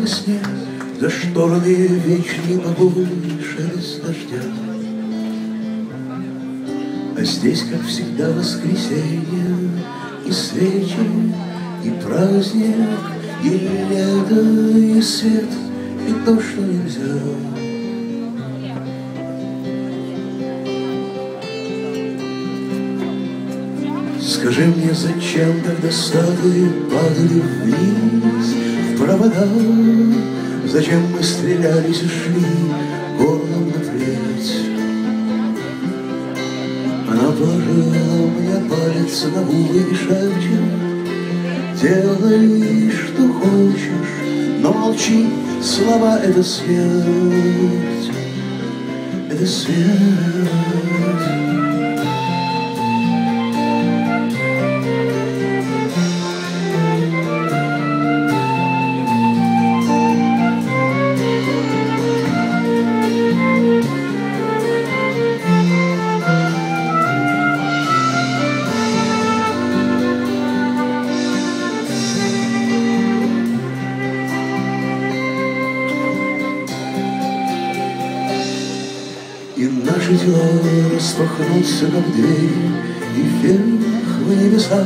во сне За шторами вечный покой шелест дождя. А здесь, как всегда, воскресенье И свечи, и праздник, и лето, и свет, и то, что нельзя Скажи мне, зачем тогда статуи падали вниз в провода? Зачем мы стрелялись и шли горлом наплеть? Она положила мне палец на губы и шепчет Делай, что хочешь, но молчи, слова — это смерть, это смерть. Дела распахнутся, как дверь, И вверх в небеса,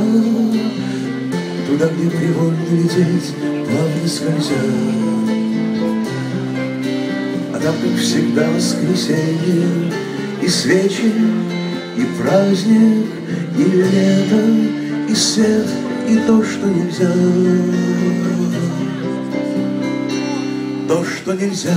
Туда, где привольно лететь, плавно скользя. А там, как всегда, воскресенье, И свечи, и праздник, и лето, и свет, и то, что нельзя. То, что нельзя.